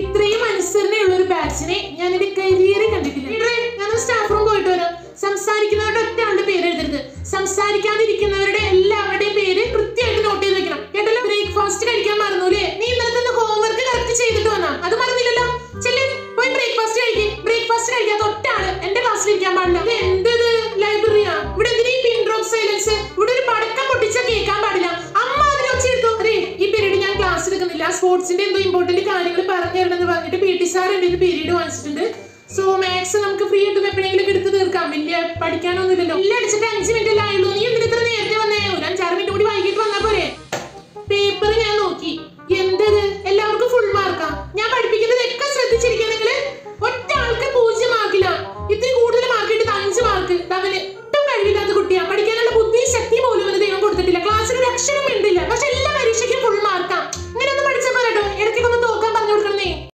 ഇത്രയും അനുസരണയുള്ള ഒരു ബാച്ചിനെ ഞാൻ എന്റെ കരിയറിൽ കണ്ടിട്ടില്ല ഞാൻ സ്റ്റാഫ് റൂം പോയിട്ട് വരാം. സംസാരിക്കുന്നവരുടെ ഒറ്റ ആളുടെ പേര് എഴുതരുത് സംസാരിക്കാതിരിക്കുന്നവരുടെ സ്പോർട്സിന്റെ എന്തോ ഇമ്പോർട്ടന്റ് കാര്യങ്ങൾ പറഞ്ഞു തരണമെന്ന് പറഞ്ഞിട്ട് പി ടി സാർ എന്റെ പീരീഡ് വാങ്ങിച്ചിട്ടുണ്ട്. സോ മാത്സ് നമുക്ക് ഫ്രീ ആയിട്ട് എപ്പോഴെങ്കിലും എടുത്ത് തീർക്കാം. വലിയ പഠിക്കാനൊന്നുമില്ലല്ലോ